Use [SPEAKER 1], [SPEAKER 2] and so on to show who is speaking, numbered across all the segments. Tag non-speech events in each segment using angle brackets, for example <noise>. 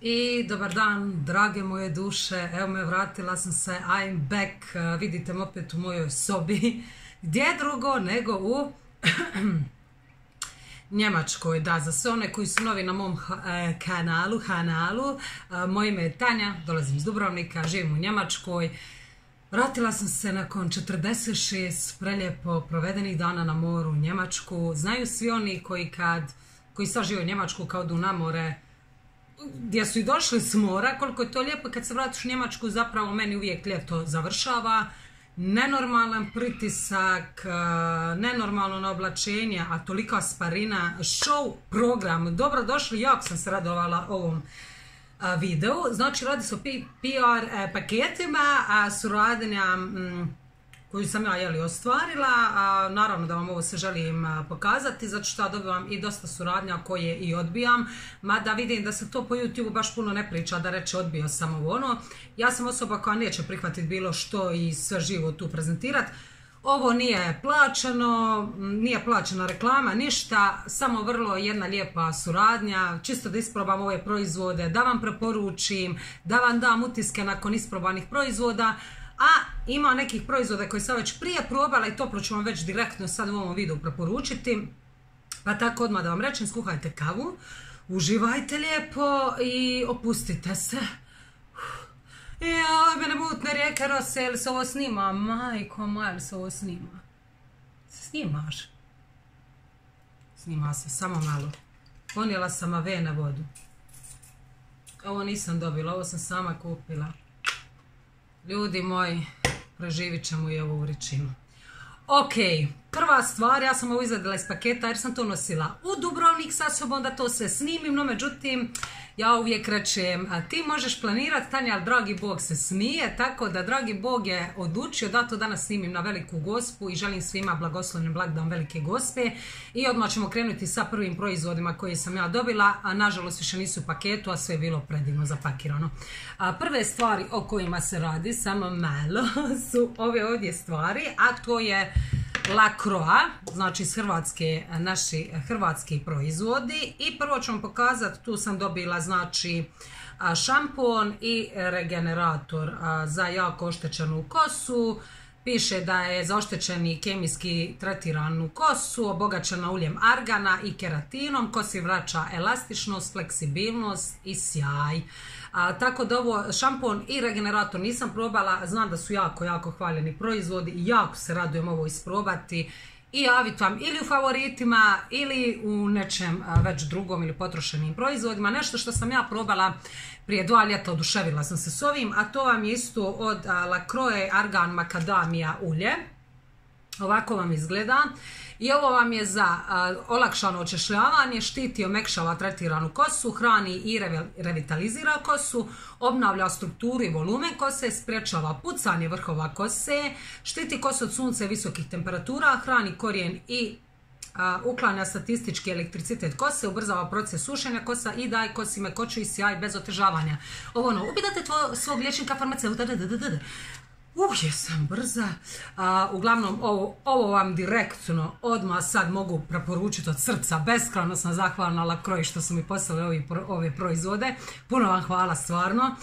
[SPEAKER 1] I dobar dan, drage moje duše, evo me vratila sam se, I'm back, uh, vidite me opet u mojoj sobi, <laughs> gdje drugo nego u <clears throat> Njemačkoj, da, za sve one koji su novi na mom e, kanalu, kanalu, e, moje ime je Tanja, dolazim iz Dubrovnika, živim u Njemačkoj, Vratila sam se nakon 46 preljepo provedenih dana na moru u Njemačku. Znaju svi oni koji kad, koji sad žive u Njemačku kao du na more, gdje su i došli s mora, koliko je to lijepo kad se vratiš u Njemačku, zapravo meni uvijek ljeto završava. Nenormalan pritisak, e, nenormalno oblačenje, a tolika sparina, show program. Dobro došli, jako sam se radovala ovom videu. Znači radi se o PR e, paketima, a suradnja koju sam ja jeli, ostvarila. A, naravno da vam ovo se želim pokazati, zato što ja dobivam i dosta suradnja koje i odbijam. Mada vidim da se to po YouTube baš puno ne priča, da reče odbio sam ovo ono. Ja sam osoba koja neće prihvatiti bilo što i sve živo tu prezentirati. Ovo nije plaćano, nije plaćena reklama, ništa, samo vrlo jedna lijepa suradnja, čisto da isprobam ove proizvode, da vam preporučim, da vam dam utiske nakon isprobanih proizvoda, a ima nekih proizvoda koje sam već prije probala i toplo ću vam već direktno sad u ovom videu preporučiti. Pa tako odmah da vam rečem, skuhajte kavu, uživajte lijepo i opustite se. Joj, mene mutne rijeke rose, jel se ovo snima? Majko moja, jel se ovo snima? Snimaš? Snima se, samo malo. Ponijela sam ave na vodu. Ovo nisam dobila, ovo sam sama kupila. Ljudi moji, preživit ćemo i ovu vričinu. Ok, prva stvar, ja sam ovo izadila iz paketa jer sam to nosila u Dubrovnik sa sobom da to sve snimim, no međutim ja uvijek rečem, ti možeš planirati, Tanja, ali dragi Bog se smije, tako da dragi Bog je odlučio da to danas snimim na veliku gospu i želim svima blagoslovni blagdan velike gospe i odmah ćemo krenuti sa prvim proizvodima koje sam ja dobila, a nažalost više nisu u paketu, a sve je bilo predivno zapakirano. Prve stvari o kojima se radi, samo malo, <laughs> su ove ovdje stvari, a to je La Croix, znači iz Hrvatske, naši hrvatski proizvodi. I prvo ću vam pokazati, tu sam dobila znači šampon i regenerator za jako oštećenu kosu, Piše da je za oštećeni kemijski tretiranu kosu, obogaćena uljem argana i keratinom, kosi vraća elastičnost, fleksibilnost i sjaj. Tako da ovo šampon i regenerator nisam probala, znam da su jako, jako hvaljeni proizvodi i jako se radujem ovo isprobati i javiti vam ili u favoritima ili u nečem već drugom ili potrošenim proizvodima. Nešto što sam ja probala prije dva ljeta oduševila sam se s ovim, a to vam je isto od La Croix Argan Macadamia ulje. Ovako vam izgleda. I ovo vam je za olakšano očešljavanje, štiti omekšava tretiranu kosu, hrani i revitalizira kosu, obnavlja strukturu i volumen kose, sprečava pucanje vrhova kose, štiti kosu od sunca i visokih temperatura, hrani korijen i uklanja statistički elektricitet kose, ubrzava proces sušenja kosa i daje kosi mekoću i sjaj bez otežavanja. Ovo ono, upitate svog liječnika farmaceuta, Uh, jesam brza. uglavnom, ovo, vam direktno odmah sad mogu preporučiti od srca. Beskrajno sam zahvalna Lakroji što su mi poslali ove proizvode. Puno vam hvala stvarno.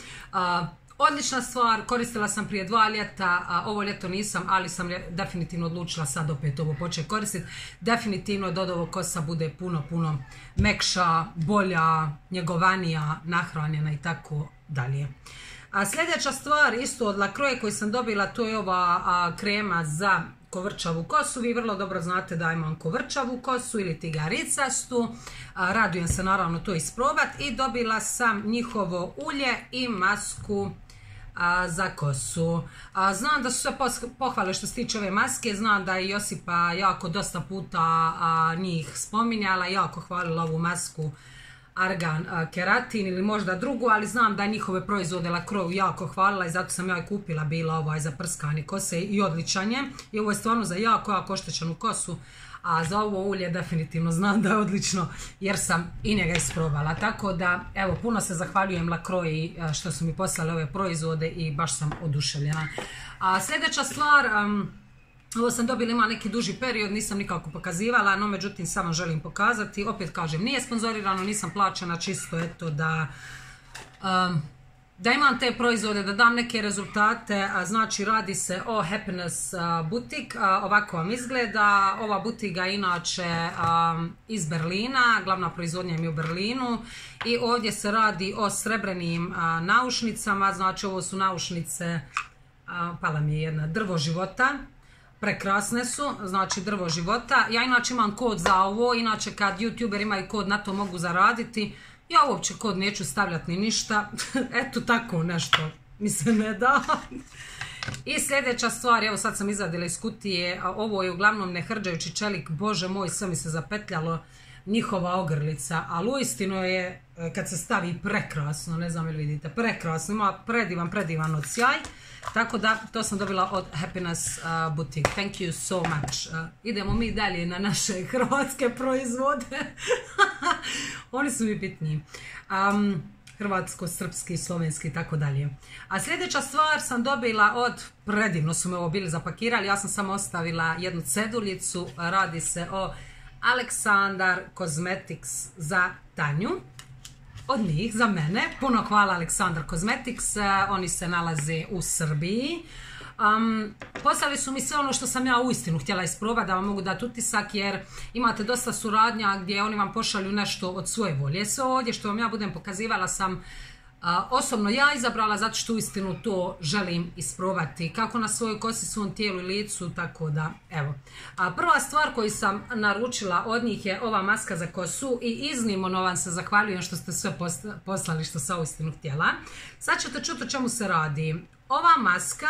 [SPEAKER 1] Odlična stvar, koristila sam prije dva ljeta, ovo ljeto nisam, ali sam definitivno odlučila sad opet ovo početi koristiti. Definitivno od ovog kosa bude puno, puno mekša, bolja, njegovanija, nahranjena i tako dalje. A sljedeća stvar isto od Lacroix koju sam dobila, to je ova krema za kovrčavu kosu. Vi vrlo dobro znate da imam kovrčavu kosu ili tigaricastu. radujem se naravno to isprobati i dobila sam njihovo ulje i masku za kosu. znam da su sve pohvale što se tiče ove maske, znam da je Josipa jako dosta puta njih spominjala, jako hvalila ovu masku argan keratin ili možda drugu, ali znam da njihove proizvode La jako hvalila i zato sam ja i kupila bila ovaj za prskanje kose i odličan je. I ovo je stvarno za jako, jako oštećenu kosu, a za ovo ulje definitivno znam da je odlično jer sam i njega isprobala. Tako da, evo, puno se zahvaljujem La što su mi poslali ove proizvode i baš sam oduševljena. A sljedeća stvar... Ovo sam dobila, ima neki duži period, nisam nikako pokazivala, no međutim samo želim pokazati. Opet kažem, nije sponzorirano, nisam plaćena, čisto eto da Um, da imam te proizvode, da dam neke rezultate, znači radi se o Happiness butik, ovako vam izgleda, ova butiga inače iz Berlina, glavna proizvodnja je u Berlinu i ovdje se radi o srebrenim naušnicama, znači ovo su naušnice, pala mi je jedna, drvo života, prekrasne su, znači drvo života, ja inače imam kod za ovo, inače kad youtuber imaju kod na to mogu zaraditi, ja uopće kod neću stavljati ni ništa. <laughs> Eto tako nešto mi se ne da. <laughs> I sljedeća stvar, evo sad sam izvadila iz kutije, ovo je uglavnom nehrđajući čelik, bože moj, sve mi se zapetljalo njihova ogrlica, ali uistinu je, e, kad se stavi prekrasno, ne znam ili vidite, prekrasno, ima predivan, predivan od sjaj. Tako da, to sam dobila od Happiness uh, Boutique. Thank you so much. Uh, idemo mi dalje na naše <laughs> hrvatske proizvode. <laughs> Oni su mi bitniji. Um, hrvatsko, srpski, slovenski i tako dalje. A sljedeća stvar sam dobila od, predivno su me ovo bili zapakirali, ja sam samo ostavila jednu ceduljicu, radi se o Aleksandar Cosmetics za Tanju od njih za mene. Puno hvala Aleksandar Cosmetics, e, oni se nalaze u Srbiji. Um, poslali su mi sve ono što sam ja uistinu htjela isprobati da vam mogu dati utisak jer imate dosta suradnja gdje oni vam pošalju nešto od svoje volje. Sve ovdje što vam ja budem pokazivala sam osobno ja izabrala zato što uistinu to želim isprobati kako na svojoj kosi, svom tijelu i licu, tako da evo. A prva stvar koju sam naručila od njih je ova maska za kosu i iznimno vam se zahvaljujem što ste sve poslali što sam uistinu htjela. Sad ćete čuti o čemu se radi. Ova maska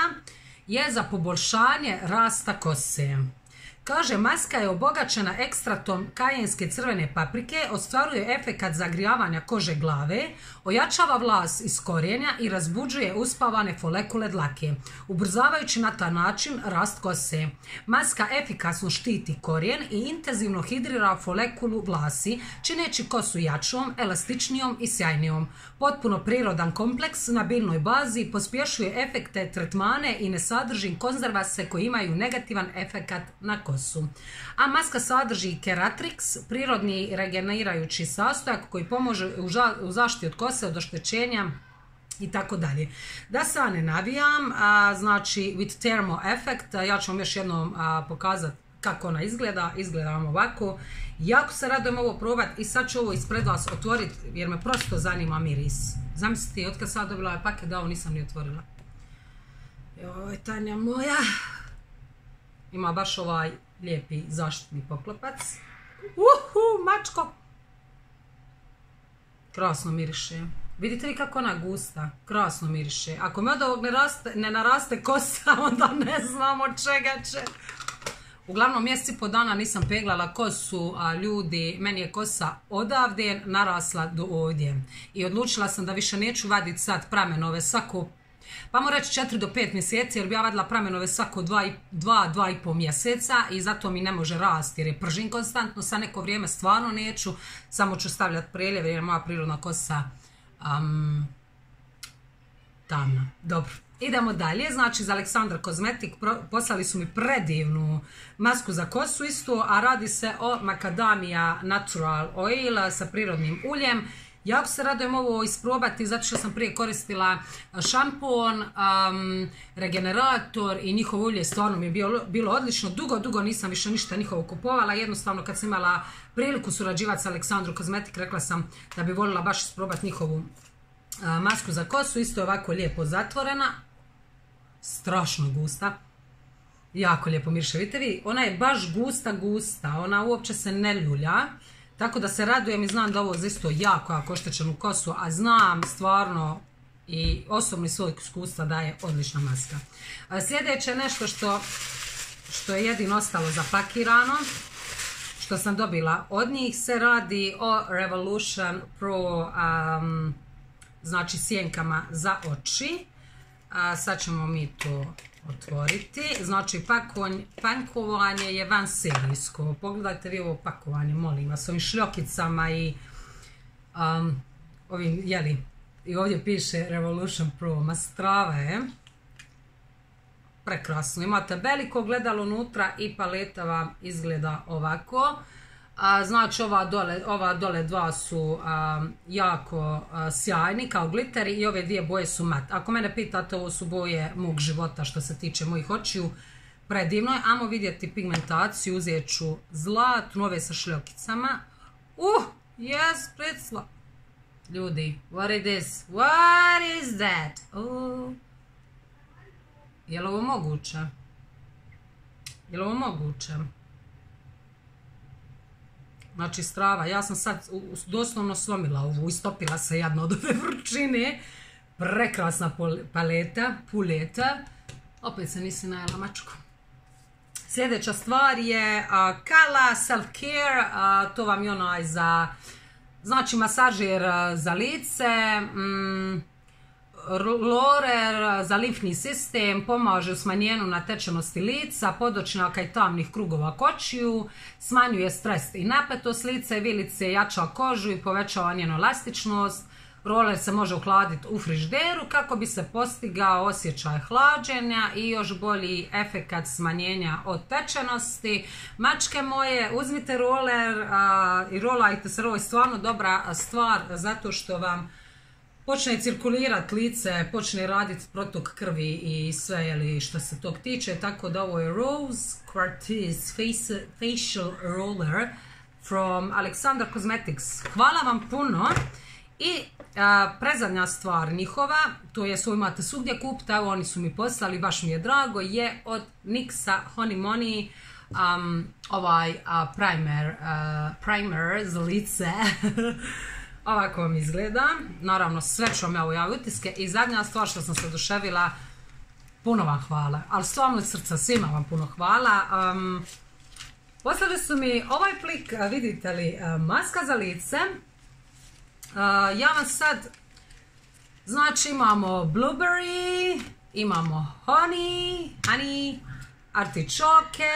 [SPEAKER 1] je za poboljšanje rasta kose. Kaže, maska je obogačena ekstratom kajenske crvene paprike, ostvaruje efekat zagrijavanja kože glave, ojačava vlas iz korijenja i razbuđuje uspavane folekule dlake, ubrzavajući na taj način rast kose. Maska efikasno štiti korijen i intenzivno hidrira folekulu vlasi, čineći kosu jačom, elastičnijom i sjajnijom. Potpuno prirodan kompleks na biljnoj bazi pospješuje efekte tretmane i ne sadrži konzervase koji imaju negativan efekat na kosu. A maska sadrži keratrix, prirodni regenerirajući sastojak koji pomože u zaštiti od kose od oštećenja i tako dalje. Da se ne navijam, znači with thermo effect, ja ću vam još jednom pokazati kako ona izgleda, izgleda vam ovako. Jako se radujem ovo probati i sad ću ovo ispred vas otvoriti jer me prosto zanima miris. Zamislite, od kad sad dobila ovaj paket da ovo nisam ni otvorila. Joj, Tanja moja. Ima baš ovaj lijepi zaštitni poklopac. Uhu, mačko! Krasno miriše. Vidite li kako ona gusta? Krasno miriše. Ako mi od ovog ne, ne naraste kosa, <laughs> onda ne znam od čega će. Uglavnom mjesec i po dana nisam peglala kosu, a ljudi, meni je kosa odavde narasla do ovdje. I odlučila sam da više neću vaditi sad pramenove svako, pa reći 4 do 5 mjeseci jer bi ja vadila pramenove svako 2-2,5 i pol mjeseca i zato mi ne može rasti jer je pržin konstantno, sa neko vrijeme stvarno neću, samo ću stavljati preljeve jer je moja prirodna kosa um, tamna. Dobro. Idemo dalje, znači za Aleksandar Kozmetik poslali su mi predivnu masku za kosu istu, a radi se o Macadamia Natural Oil sa prirodnim uljem. Jako se radujem ovo isprobati zato što sam prije koristila šampon, regenerator i njihovo ulje stvarno mi je bilo, odlično. Dugo, dugo nisam više ništa njihovo kupovala. Jednostavno kad sam imala priliku surađivati sa Aleksandru Kozmetik rekla sam da bi voljela baš isprobati njihovu masku za kosu. Isto ovako lijepo zatvorena strašno gusta. Jako lijepo mirše. Vidite vi, ona je baš gusta, gusta. Ona uopće se ne ljulja. Tako da se radujem i znam da ovo isto jako jako oštećenu kosu, a znam stvarno i osobni svoj iskustva da je odlična maska. sljedeće nešto što, što je jedino ostalo zapakirano, što sam dobila od njih, se radi o Revolution Pro znači sjenkama za oči. A sad ćemo mi to otvoriti. Znači, pakovanje je van serijsko. Pogledajte vi ovo pakovanje, molim vas, ovim šljokicama i um, ovim, jeli, i ovdje piše Revolution Pro, ma strava je. Prekrasno, imate veliko gledalo unutra i paleta vam izgleda ovako. Znači ova dole, ova dole dva su jako sjajni kao gliteri i ove dvije boje su mat. Ako mene pitate ovo su boje mog života što se tiče mojih očiju. Predivno je. Amo vidjeti pigmentaciju. Uzet ću zlatnu ove sa šljokicama. Uh, yes, pricla. Ljudi, what is this? What is that? Uh. Je li ovo moguće? Je li ovo moguće? Znači strava, ja sam sad doslovno slomila ovu, istopila se jedno od ove <laughs> vrčine. Prekrasna paleta, puleta. Opet se nisi najela mačku. Sljedeća stvar je Kala Self Care, to vam je onaj za, znači masažer za lice, mm, Lorer za limfni sistem pomaže u smanjenju natečenosti lica, podočnjaka i tamnih krugova kočiju, smanjuje stres i napetost lica i vilice, jača kožu i povećava njenu elastičnost. Roller se može uhladiti u frižderu kako bi se postigao osjećaj hlađenja i još bolji efekat smanjenja otečenosti. Mačke moje, uzmite roller i rolajte se, ovo je stvarno dobra stvar zato što vam počne cirkulirati lice, počne raditi protok krvi i sve jeli, što se tog tiče, tako da ovo je Rose Quartiz Facial Roller from Alexander Cosmetics. Hvala vam puno. I prezadnja stvar njihova, to je su imate svugdje kupiti, evo oni su mi poslali, baš mi je drago, je od NYXa Honey Money ovaj primer, primer za lice <laughs> Ovako vam izgleda. Naravno, sve ću vam ja u utiske. I zadnja stvar što sam se oduševila, puno vam hvala. Ali stvarno od srca svima vam puno hvala. Um, poslali su mi ovaj plik, vidite li, maska za lice. ja vam sad, znači imamo blueberry, imamo honey, honey, artičoke,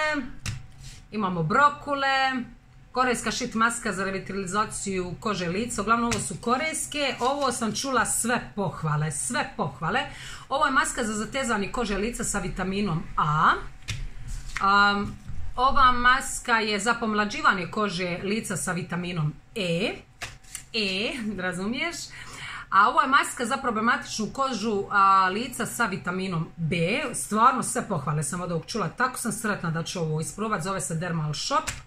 [SPEAKER 1] imamo brokule, korejska shit maska za revitalizaciju kože lica. Uglavnom ovo su korejske. Ovo sam čula sve pohvale, sve pohvale. Ovo je maska za zatezanje kože lica sa vitaminom A. ova maska je za pomlađivanje kože lica sa vitaminom E. E, razumiješ? A ovo je maska za problematičnu kožu lica sa vitaminom B. Stvarno sve pohvale sam od ovog čula. Tako sam sretna da ću ovo isprobati. Zove se Dermal Shop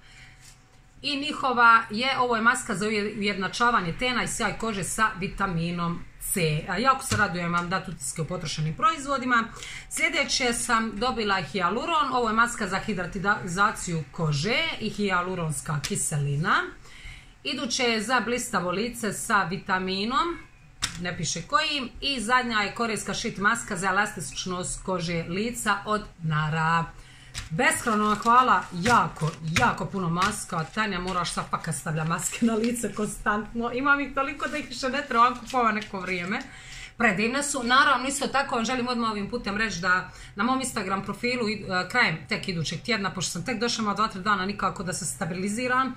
[SPEAKER 1] i njihova je, ovo je maska za ujednačavanje tena i sjaj kože sa vitaminom C. Jako se radujem vam dati utiske u potrošenim proizvodima. Sljedeće sam dobila hialuron, ovo je maska za hidratizaciju kože i hialuronska kiselina. Iduće je za blistavo lice sa vitaminom, ne piše koji. I zadnja je korejska shit maska za elastičnost kože lica od Nara. Beskreno hvala, jako, jako puno maska. Tanja moraš sad paka stavlja maske na lice konstantno. Imam ih toliko da ih više ne treba kupova neko vrijeme. Predivne su. Naravno, isto tako vam želim odmah ovim putem reći da na mom Instagram profilu krajem tek idućeg tjedna, pošto sam tek došla dva, tri dana nikako da se stabiliziram,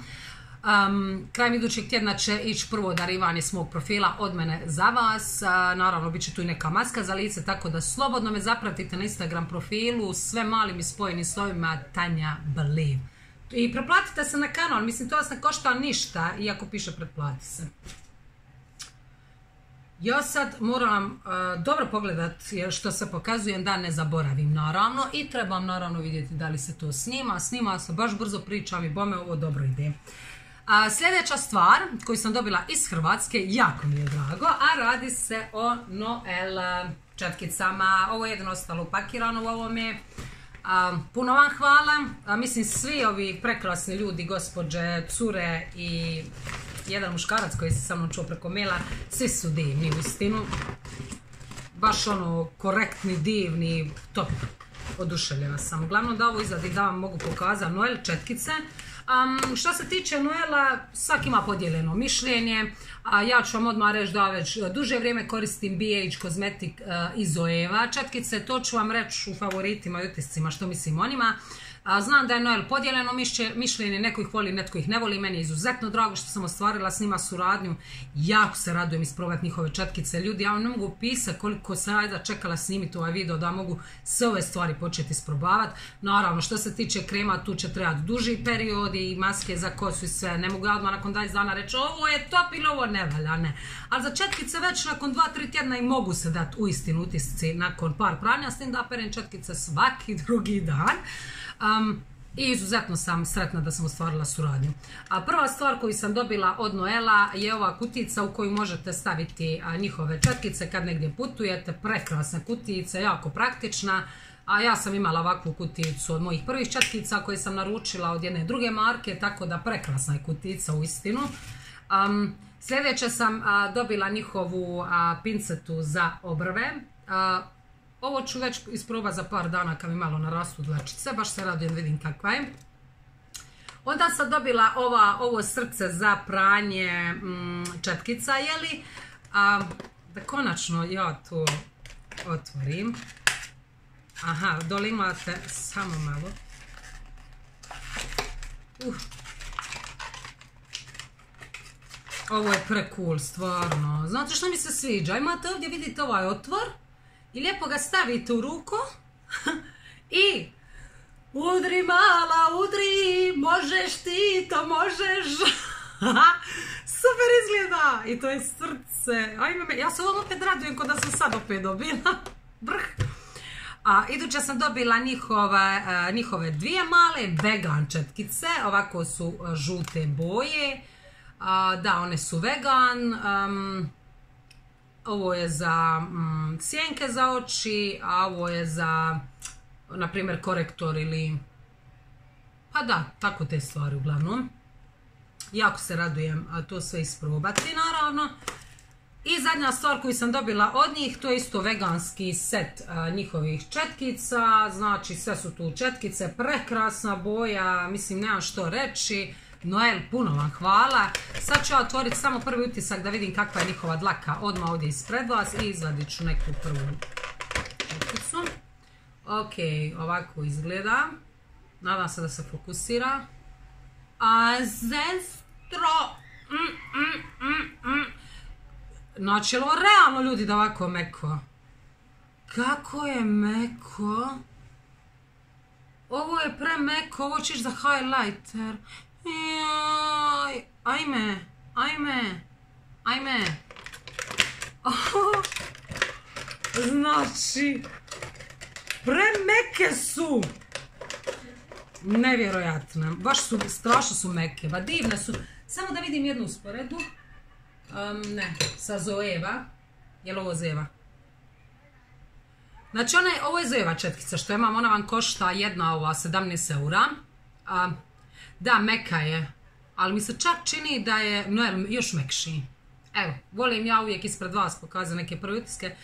[SPEAKER 1] Um, krajem idućeg tjedna će ići prvo darivanje s mog profila od mene za vas. naravno, bit će tu i neka maska za lice, tako da slobodno me zapratite na Instagram profilu, sve malim i spojenim slovima Tanja Believe. I preplatite se na kanal, mislim to vas ne košta ništa, iako piše pretplati se. Ja sad moram dobro pogledat što se pokazujem da ne zaboravim naravno i trebam naravno vidjeti da li se to snima. Snima se, baš brzo pričam i bome ovo dobro ide. A, sljedeća stvar koju sam dobila iz Hrvatske, jako mi je drago, a radi se o Noel četkicama. Ovo je jedno ostalo upakirano u ovome. puno vam hvala. mislim, svi ovi prekrasni ljudi, gospođe, cure i jedan muškarac koji se sa mnom čuo preko maila, svi su divni u istinu. Baš ono, korektni, divni, top. Oduševljena sam. Uglavnom da ovo izvadi da vam mogu pokazati Noel četkice. Um, što se tiče Noela, svak ima podijeljeno mišljenje, a ja ću vam odmah reći da već duže vrijeme koristim BH Cosmetic uh, iz Oeva četkice, to ću vam reći u favoritima i utiscima što mislim o njima. A, znam da je Noel podijeljeno mišljenje, neko ih voli, netko ih ne voli. Meni je izuzetno drago što sam ostvarila s njima suradnju. Jako se radujem isprobati njihove četkice. Ljudi, ja vam ne mogu pisati koliko sam ajda čekala snimiti ovaj video da mogu sve ove stvari početi isprobavati. Naravno, što se tiče krema, tu će trebati duži period i maske za kosu i sve. Ne mogu ja odmah nakon 20 dana reći ovo je top ili ovo ne valja, ne. Ali za četkice već nakon 2-3 tjedna i mogu se dati u istinu utisci nakon par pranja, s tim da perem četkice svaki <laughs> drugi dan. I izuzetno sam sretna da sam ostvarila suradnju. A prva stvar koju sam dobila od Noela je ova kutica u koju možete staviti njihove četkice kad negdje putujete. Prekrasna kutica, jako praktična. A ja sam imala ovakvu kuticu od mojih prvih četkica koje sam naručila od jedne druge marke, tako da prekrasna je kutica u istinu. sljedeće sam dobila njihovu pincetu za obrve. Ovo ću već isprobati za par dana kad mi malo narastu dlačice, baš se radujem vidim kakva je. Onda sam dobila ovo srce za pranje mm, četkica, jeli? da konačno ja to otvorim. Aha, dole imate samo malo. Ovo je pre cool, stvarno. Znate što mi se sviđa? Imate ovdje, vidite ovaj otvor i lijepo ga stavite u ruku <laughs> i udri mala, udri, možeš ti, to možeš. <laughs> Super izgleda i to je srce. Ajme, ja se ovom opet radujem kod da sam sad opet dobila. <laughs> Brh. A iduća sam dobila njihove, njihove dvije male vegan četkice. Ovako su žute boje. da, one su vegan. Ovo je za mm, sjenke za oči, a ovo je za, na primjer, korektor ili... Pa da, tako te stvari uglavnom. Jako se radujem to sve isprobati, naravno. I zadnja stvar koju sam dobila od njih, to je isto veganski set njihovih četkica. Znači, sve su tu četkice, prekrasna boja, mislim, nemam što reći. Noel, puno vam hvala. Sad ću ja otvoriti samo prvi utisak da vidim kakva je njihova dlaka odmah ovdje ispred vas i izvadit ću neku prvu četkicu. Ok, ovako izgleda. Nadam se da se fokusira. A zestro. Mm, mm, mm, znači, ovo realno ljudi da ovako meko? Kako je meko? Ovo je premeko, ovo ćeš za highlighter. Ajme, ajme, ajme. <laughs> znači, premeke su. Nevjerojatno. Baš su, strašno su meke. Ba divne su. Samo da vidim jednu usporedu. ne, sa Zoeva. Je li ovo Zeva? Znači, ovo je Zoeva četkica što imam. Ona vam košta jedna ova 17 eura. Da, meka je. Ali mi se čak čini da je Noel još mekši. Evo, volim ja uvijek ispred vas pokazati neke prve utiske.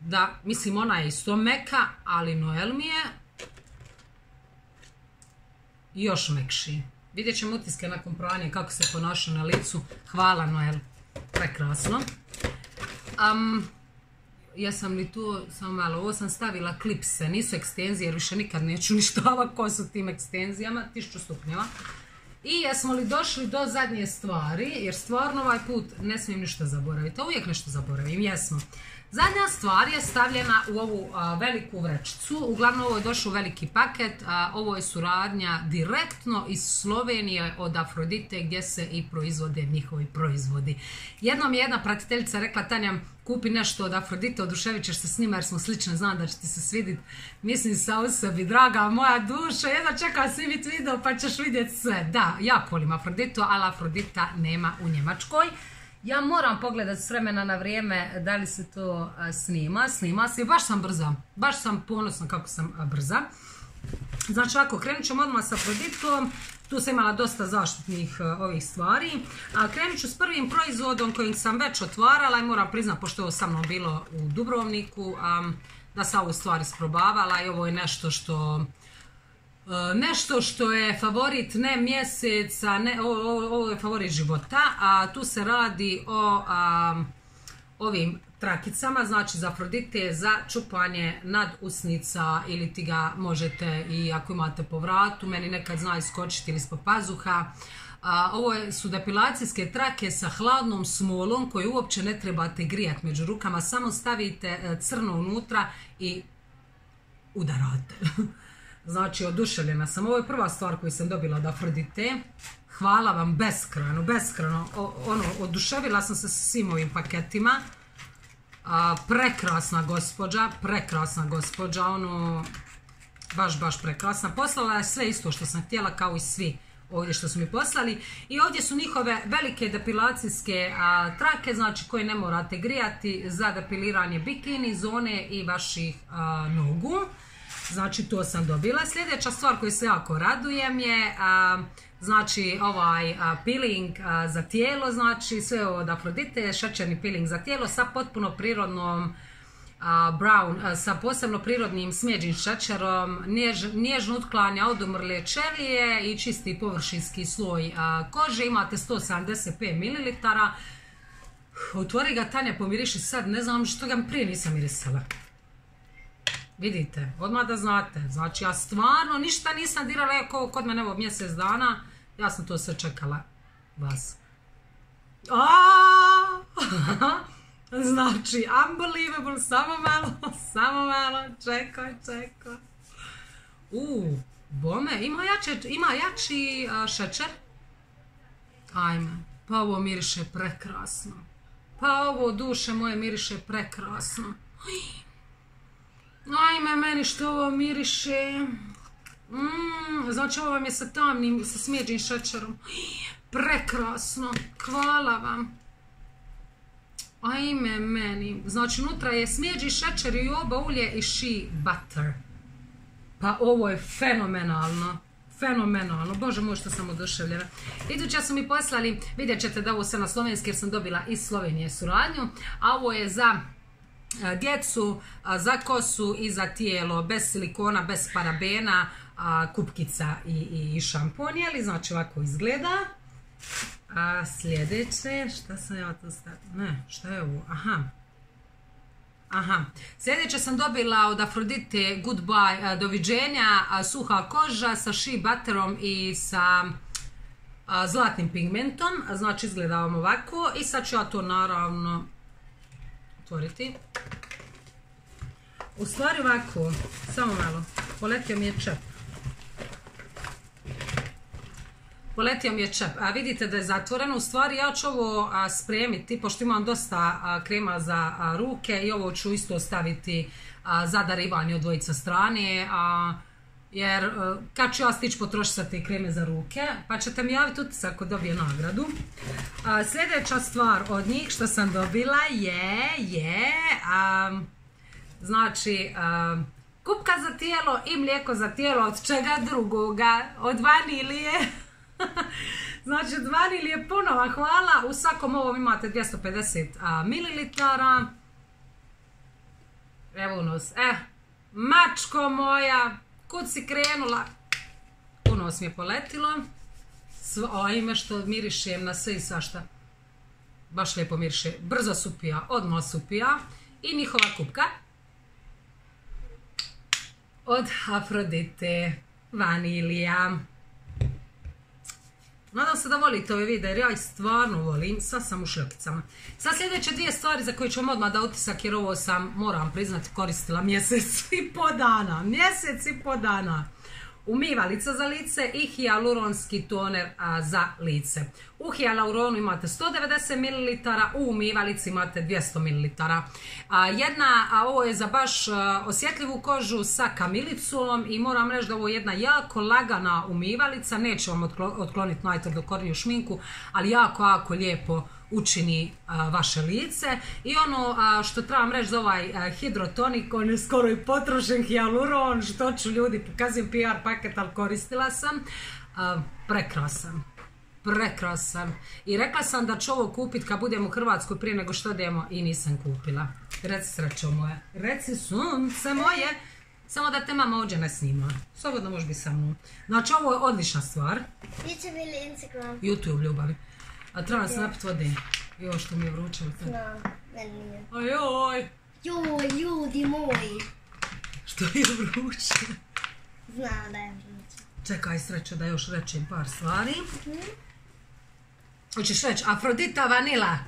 [SPEAKER 1] Da, mislim, ona je isto meka, ali Noel mi je još mekši. Vidjet ćemo utiske nakon pranja kako se ponaša na licu. Hvala Noel. Prekrasno. Um, jesam li tu, samo malo, ovo sam stavila klipse, nisu ekstenzije jer više nikad neću <laughs> ništava ko su tim ekstenzijama, tišću stupnjeva. I jesmo li došli do zadnje stvari, jer stvarno ovaj put ne smijem ništa zaboraviti, uvijek nešto zaboravim, jesmo. Zadnja stvar je stavljena u ovu veliku vrećicu, uglavnom ovo je došao veliki paket, ovo je suradnja direktno iz Slovenije od Afrodite gdje se i proizvode njihovi proizvodi. Jednom je jedna pratiteljica rekla Tanja kupi nešto od Afrodite, oduševit ćeš se s njima jer smo slične, znam da će ti se svidjeti. Mislim sa u sebi, draga moja duša, jedna čeka vidjeti video pa ćeš vidjeti sve. Da, ja volim Afroditu, ali Afrodita nema u Njemačkoj. Ja moram pogledati s vremena na vrijeme da li se to snima. Snima se baš sam brza. Baš sam ponosna kako sam brza. Znači ako krenut ćemo odmah sa Afroditom. Tu sam imala dosta zaštitnih ovih stvari. A krenut ću s prvim proizvodom kojim sam već otvarala i moram priznati pošto je ovo sa mnom bilo u Dubrovniku. Da sam ovu stvar isprobavala i ovo je nešto što nešto što je favorit ne mjeseca, ne, ovo, je favorit života, a tu se radi o ovim trakicama, znači za Afrodite, za čupanje nad usnica ili ti ga možete i ako imate po vratu, meni nekad zna iskočiti ili ispod pazuha. ovo su depilacijske trake sa hladnom smolom koju uopće ne trebate grijati među rukama, samo stavite e, crno unutra i udarate. <laughs> znači, oduševljena sam. Ovo je prva stvar koju sam dobila od Afrodite. Hvala vam beskrajno, beskrajno. ono, oduševila sam se sa svim ovim paketima. prekrasna gospođa, prekrasna gospođa, ono, baš, baš prekrasna. Poslala je sve isto što sam htjela kao i svi ovdje što su mi poslali. I ovdje su njihove velike depilacijske trake, znači koje ne morate grijati za depiliranje bikini, zone i vaših nogu. Znači to sam dobila. Sljedeća stvar koju se jako radujem je znači ovaj peeling za tijelo, znači sve od Afrodite, šećerni peeling za tijelo sa potpuno prirodnom brown sa posebno prirodnim smeđim šećerom, nježno utklanja odumrle čelije i čisti površinski sloj kože. Imate 175 ml. Otvori ga Tanja pomiriši sad, ne znam što ga prije nisam mirisala. Vidite, odmah da znate. Znači ja stvarno ništa nisam dirala, ako kod mene evo mjesec dana, ja sam to sve čekala vas. <laughs> Znači, unbelievable, samo malo, <laughs> samo malo, čekaj, čekaj. U, bome, ima, jače, ima jači šećer? Ajme, pa ovo miriše prekrasno. Pa ovo duše moje miriše prekrasno. Ajme, meni što ovo miriše. Mm, znači ovo vam je sa tamnim, sa smjeđim šećerom. Prekrasno, hvala vam. Ajme meni, znači unutra je smjeđi šećer i oba ulje i shea butter. Pa ovo je fenomenalno. Fenomenalno, bože moj što sam oduševljena. Iduća su mi poslali, vidjet ćete da ovo se na slovenski jer sam dobila iz Slovenije suradnju, a ovo je za djecu, za kosu i za tijelo, bez silikona, bez parabena, kupkica i, i šampon, jeli? Znači ovako izgleda. A sljedeće, šta sam ja to stavila? Ne, šta je ovo? Aha. Aha. Sljedeće sam dobila od Afrodite Goodbye, doviđenja, suha koža sa shea butterom i sa zlatnim pigmentom. Znači izgleda vam ovako. I sad ću ja to naravno otvoriti. U stvari ovako, samo malo, poletio mi je čep. Poletio mi je čep. A vidite da je zatvoreno. U stvari ja ću ovo spremiti, pošto imam dosta krema za ruke i ovo ću isto staviti za darivanje od dvojica strane. Jer e, kad ću ja stići potrošiti te kreme za ruke, pa ćete mi javiti utisak ako dobije nagradu. Sljedeća stvar od njih što sam dobila je, je, znači, kupka za tijelo i mlijeko za tijelo od čega drugoga, od vanilije. <laughs> znači, od vanilije puno hvala. U svakom ovom imate 250 ml. Evo nos. Eh, mačko moja, kud si krenula? Unos mi je poletilo. O, ime što mirišem na sve i svašta. Baš lijepo miriše. Brzo supija, odmah supija. I njihova kupka. Od Afrodite vanilija. Nadam se da volite ove videe jer ja ih stvarno volim. Sad sam u šljokicama. Sad sljedeće dvije stvari za koje ću odmah da utisak jer ovo sam, moram priznati, koristila mjesec i po dana. Mjesec i po dana umivalica za lice i hijaluronski toner za lice. U hijaluronu imate 190 ml, u umivalici imate 200 ml. jedna, a ovo je za baš osjetljivu kožu sa kamilicom i moram reći da ovo je jedna jako lagana umivalica, neće vam otkloniti najtvrdokorniju šminku, ali jako, jako lijepo učini vaše lice. I ono što trebam reći za ovaj hidrotonik, on je skoro i potrošen hijaluron, što ću ljudi, pokazujem PR paket, ali koristila sam. prekrasan. Prekrasan. I rekla sam da ću ovo kupiti kad budem u Hrvatskoj prije nego što idemo i nisam kupila. Reci srećo moje. Reci sunce moje. Samo da te mama ovdje ne snima. Slobodno može biti sa mnom. Znači ovo je odlična stvar.
[SPEAKER 2] YouTube ili Instagram?
[SPEAKER 1] YouTube ljubavi. A treba se napiti vode. Jo, što mi je vruće.
[SPEAKER 2] No, Meni nije.
[SPEAKER 1] Ajoj,
[SPEAKER 2] Joj, ljudi moji.
[SPEAKER 1] što je vruće.
[SPEAKER 2] Znam da je vruće.
[SPEAKER 1] Čekaj sreće da još rečem par stvari. Hoćeš reći Afrodita Vanila?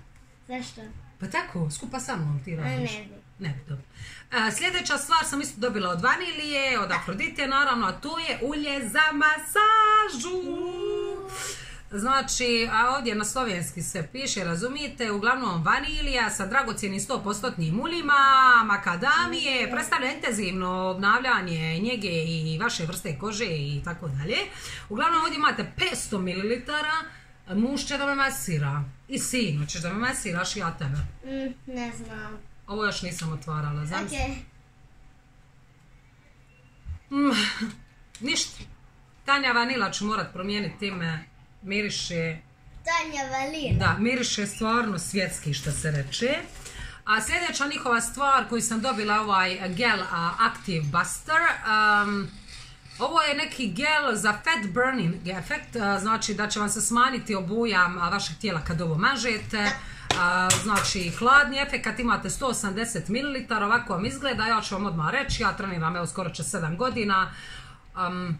[SPEAKER 2] Zašto?
[SPEAKER 1] Pa tako, skupa sa mnom ti radiš.
[SPEAKER 2] ne.
[SPEAKER 1] Ne bi dobro. A, sljedeća stvar sam isto dobila od vanilije, od Afrodite naravno, a to je ulje za masažu. Znači, a ovdje na slovenski se piše, razumijete, uglavnom vanilija sa dragocjenim 100% uljima, makadamije, predstavlja intenzivno obnavljanje njege i vaše vrste kože i tako dalje. Uglavnom ovdje imate 500 ml, muž će da me masira. I sinu ćeš da me masiraš ja tebe.
[SPEAKER 2] Mm, ne znam.
[SPEAKER 1] Ovo još nisam otvarala, znam.
[SPEAKER 2] Ok.
[SPEAKER 1] Ništa. Tanja Vanila ću morat promijeniti ime. Miriše,
[SPEAKER 2] Tanja Valina.
[SPEAKER 1] da, miriše stvarno svjetski što se reče. A sljedeća njihova stvar koju sam dobila ovaj gel Active Buster. um, ovo je neki gel za fat burning efekt, znači da će vam se smanjiti obujam vašeg tijela kad ovo mažete. Znači hladni efekt, imate 180 ml, ovako vam izgleda, ja ću vam odmah reći, ja treniram evo skoro će 7 godina. Um,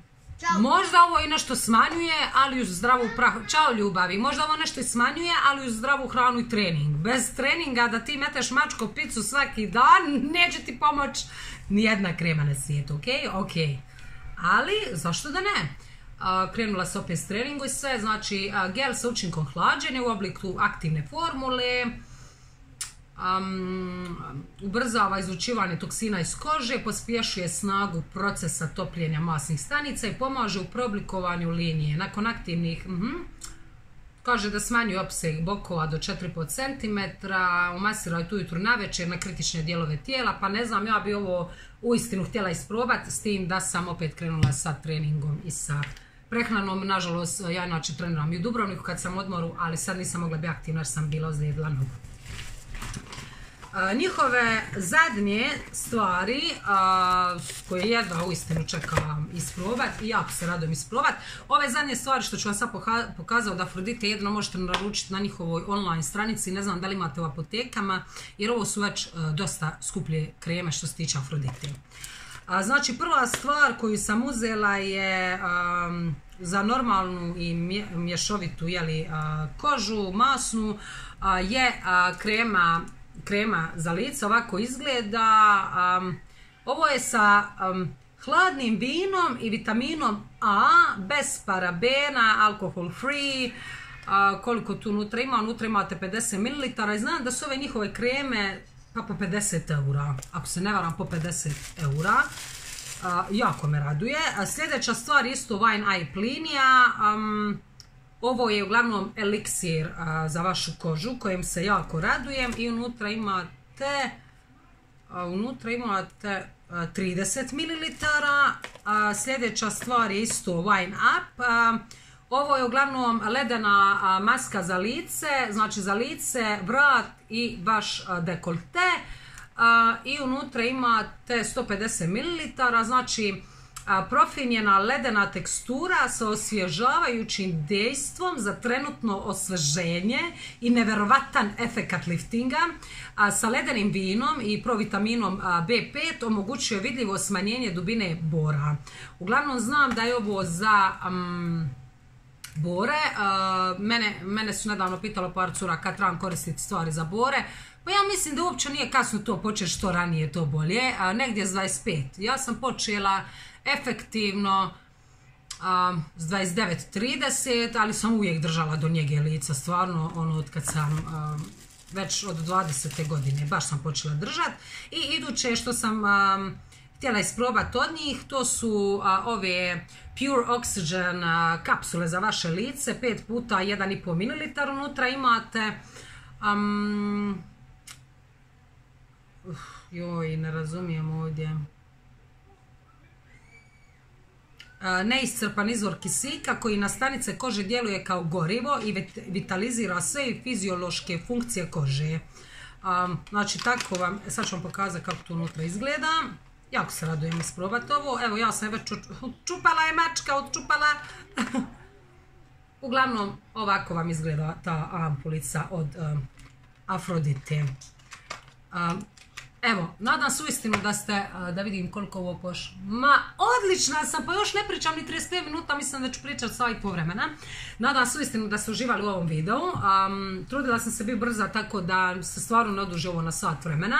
[SPEAKER 1] Možda ovo i nešto smanjuje, ali uz zdravu prahu. Ćao ljubavi. Možda ovo nešto smanjuje, ali uz zdravu hranu i trening. Bez treninga da ti meteš mačko picu svaki dan, <laughs> neće ti pomoć nijedna krema na svijetu, ok? Ok. Ali, zašto da ne? Krenula se opet s treningu i sve, znači gel sa učinkom hlađenja u obliku aktivne formule, um, ubrzava izlučivanje toksina iz kože, pospješuje snagu procesa topljenja masnih stanica i pomaže u preoblikovanju linije. Nakon aktivnih, mhm, kaže da smanjuje opseg bokova do 4,5 cm, umasira je tu ujutru navečer na kritične dijelove tijela, pa ne znam, ja bi ovo uistinu htjela isprobati, s tim da sam opet krenula sa treningom i sa prehranom. Nažalost, ja inače treniram i u Dubrovniku kad sam odmoru, ali sad nisam mogla biti aktivna jer sam bila ozlijedila nogu. Njihove zadnje stvari koje jedva uistinu čekam isprobati i jako se radujem isprobati. Ove zadnje stvari što ću vam sad pokazati od Afrodite jedno možete naručiti na njihovoj online stranici, ne znam da li imate u apotekama jer ovo su već e, dosta skuplje kreme što se tiče Afrodite. Znači prva stvar koju sam uzela je za normalnu i mje- mješovitu kožu, masnu, je krema, krema za lice, ovako izgleda. am, ovo je sa am, hladnim vinom i vitaminom A, bez parabena, alkohol free, a, koliko tu unutra ima, unutra imate 50 ml i znam da su ove njihove kreme pa po 50 eura, ako se ne varam po 50 eura. A, jako me raduje. Sljedeća stvar isto Wine Eye Plinija. am, ovo je uglavnom eliksir za vašu kožu kojem se jako radujem i unutra imate a, unutra imate a, 30 ml. Sljedeća stvar je isto Wine Up. Ovo je uglavnom ledena maska za lice, znači za lice, vrat i vaš dekolte. I unutra imate 150 ml, znači profinjena ledena tekstura sa osvježavajućim dejstvom za trenutno osveženje i neverovatan efekat liftinga. Sa ledenim vinom i provitaminom a, B5 omogućuje vidljivo smanjenje dubine bora. Uglavnom znam da je ovo za... am, bore. Mene, su nedavno pitalo par cura kad trebam koristiti stvari za bore. Pa ja mislim da uopće nije kasno to početi što ranije to bolje. A negdje s 25. Ja sam počela efektivno um, s 29-30, ali sam uvijek držala do njege lica, stvarno, ono, od kad sam um, već od 20. godine, baš sam počela držati. I iduće što sam um, htjela isprobati od njih, to su ove Pure Oxygen kapsule za vaše lice, 5 puta 1,5 ml unutra imate. Joj, ne razumijem ovdje. A, neiscrpan izvor kisika koji na stanice kože djeluje kao gorivo i vit- vitalizira sve fiziološke funkcije kože. Znači tako vam, sad ću vam pokazati kako to unutra izgleda. Jako se radujem isprobati ovo. Evo ja sam već ču- čupala je mačka, odčupala. <laughs> Uglavnom ovako vam izgleda ta ampulica od Afrodite. Evo, nadam se uistinu da ste, da vidim koliko ovo poš... Ma, odlična sam, pa još ne pričam ni 35 minuta, mislim da ću pričati sva i po vremena. Nadam se uistinu da ste uživali u ovom videu. Am, trudila sam se biti brza tako da se stvarno ne oduži ovo na sat vremena.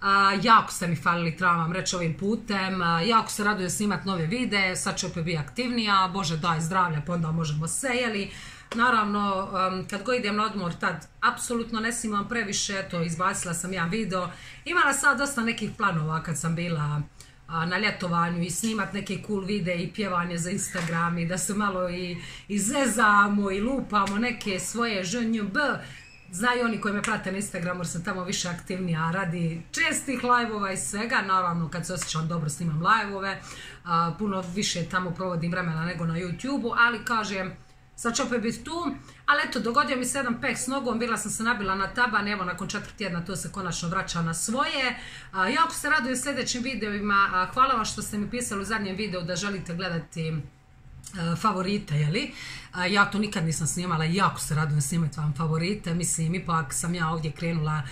[SPEAKER 1] A, jako ste mi falili, trebam vam reći ovim putem, jako se radujem snimati nove videe, sad ću opet biti aktivnija, Bože daj zdravlja, pa onda možemo sejeli. Naravno, kad god idem na odmor, tad apsolutno ne snimam previše, eto, izbacila sam jedan video. Imala sad dosta nekih planova kad sam bila na ljetovanju i snimat neke cool videe i pjevanje za Instagram i da se malo i, i zezamo i lupamo neke svoje ŽNB. Znaju oni koji me prate na Instagramu jer sam tamo više aktivnija radi čestih live-ova i svega. Naravno kad se osjećam dobro snimam live-ove. A, puno više tamo provodim vremena nego na YouTube-u, ali kažem sad ću opet biti tu, ali eto, dogodio mi se jedan pek s nogom, bila sam se nabila na taban, evo nakon četiri tjedna to se konačno vraća na svoje. A, jako se radujem sljedećim videovima, a, hvala vam što ste mi pisali u zadnjem videu da želite gledati favorite, jeli? Ja to nikad nisam snimala, jako se radujem snimati vam favorite, mislim, ipak sam ja ovdje krenula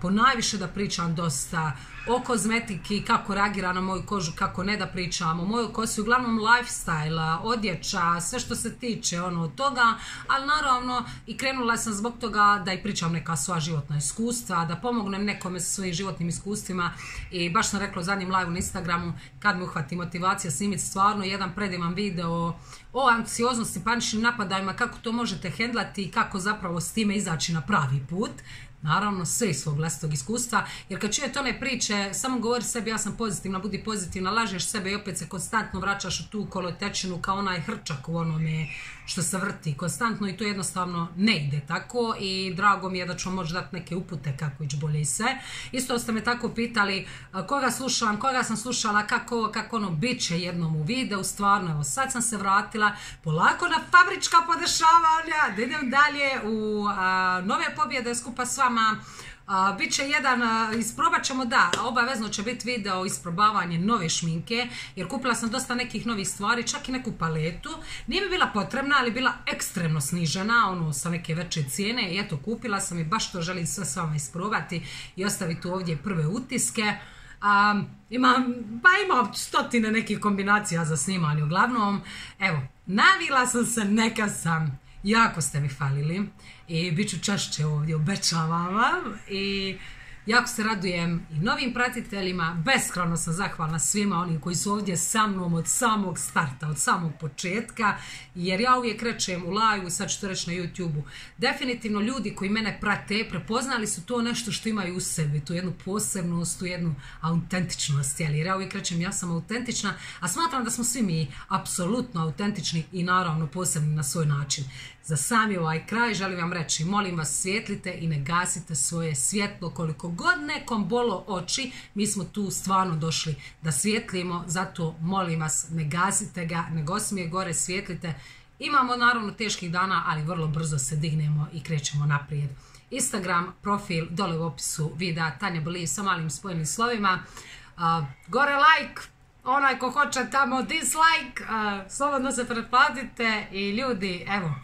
[SPEAKER 1] po najviše da pričam dosta o kozmetiki, kako reagira na moju kožu, kako ne da pričam o mojoj kosi, uglavnom lifestyle, odjeća, sve što se tiče ono toga, ali naravno i krenula sam zbog toga da i pričam neka svoja životna iskustva, da pomognem nekome sa svojim životnim iskustvima. I baš sam rekla u zadnjem live na Instagramu kad mi uhvati motivacija snimiti stvarno jedan predivan video o anksioznosti, paničnim napadajima, kako to možete hendlati i kako zapravo s time izaći na pravi put. Naravno, sve iz svog vlastitog iskustva, jer kad čujete one priče, samo govori sebi ja sam pozitivna, budi pozitivna, lažeš sebe i opet se konstantno vraćaš u tu kolotečinu kao onaj hrčak u onome što se vrti konstantno i to jednostavno ne ide tako i drago mi je da ću možda dati neke upute kako ići bolje i sve. Isto ste me tako pitali koga slušam, koga sam slušala, kako, kako ono bit će jednom u videu, stvarno evo sad sam se vratila polako na fabrička podešavanja, da idem dalje u nove pobjede skupa s vama. A, Biće jedan, isprobat ćemo da, obavezno će biti video isprobavanje nove šminke, jer kupila sam dosta nekih novih stvari, čak i neku paletu. Nije mi bila potrebna, ali bila ekstremno snižena, ono sa neke veće cijene i eto kupila sam i baš to želim sve s vama isprobati i ostaviti ovdje prve utiske. Imam, pa imam stotine nekih kombinacija za snimanje uglavnom. Evo, navila sam se, neka sam. Jako ste mi falili i bit ću češće ovdje, obećavam vam. I jako se radujem i novim pratiteljima, beskreno sam zahvalna svima oni koji su ovdje sa mnom od samog starta, od samog početka, jer ja uvijek krećem u live, sad ću to reći na YouTube-u. Definitivno ljudi koji mene prate, prepoznali su to nešto što imaju u sebi, tu jednu posebnost, tu jednu autentičnost, jer ja uvijek krećem, ja sam autentična, a smatram da smo svi mi apsolutno autentični i naravno posebni na svoj način. Za sami ovaj kraj želim vam reći, molim vas svijetlite i ne gasite svoje svjetlo koliko god nekom bolo oči, mi smo tu stvarno došli da svjetlimo, zato molim vas ne gasite ga, ne gosmije gore, svjetlite. Imamo naravno teških dana, ali vrlo brzo se dignemo i krećemo naprijed. Instagram profil dole u opisu videa Tanja Beliv sa malim spojenim slovima. Gore like, onaj ko hoće tamo dislike, slobodno se pretplatite i ljudi, evo,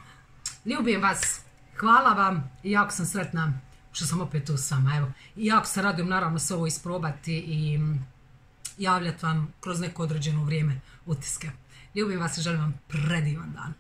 [SPEAKER 1] Ljubim vas, hvala vam i jako sam sretna što sam opet tu s vama. Evo. Jako se radujem naravno sve ovo isprobati i javljati vam kroz neko određeno vrijeme utiske. Ljubim vas i želim vam predivan dan.